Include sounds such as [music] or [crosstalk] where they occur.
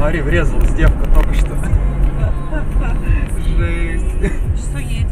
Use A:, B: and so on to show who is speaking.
A: Смотри, врезалась девка только что. [laughs] Жесть.
B: Что едет?